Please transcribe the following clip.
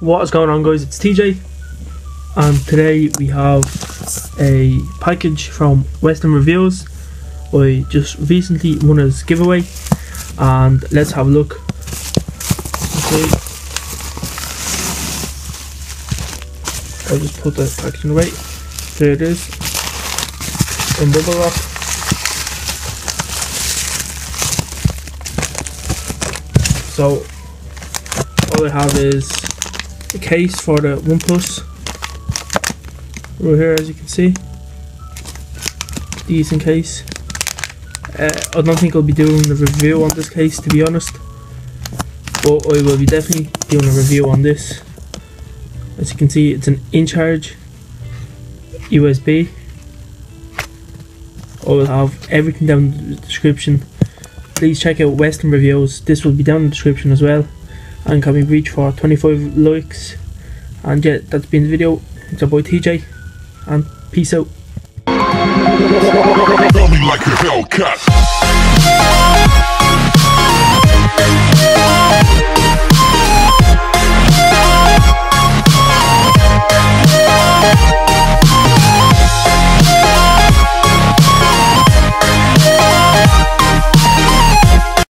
What is going on guys, it's TJ and today we have a package from Weston Reviews I just recently won his giveaway and let's have a look. Okay. I'll just put the packaging away. There it is. In bubble wrap. So all I have is a case for the OnePlus. Right here as you can see. Decent case. Uh, I don't think I'll be doing a review on this case to be honest. But I will be definitely doing a review on this. As you can see it's an inCharge USB I will have everything down in the description. Please check out Weston Reviews. This will be down in the description as well and can we reach for 25 likes. And yeah that's been the video. It's your boy TJ and peace out.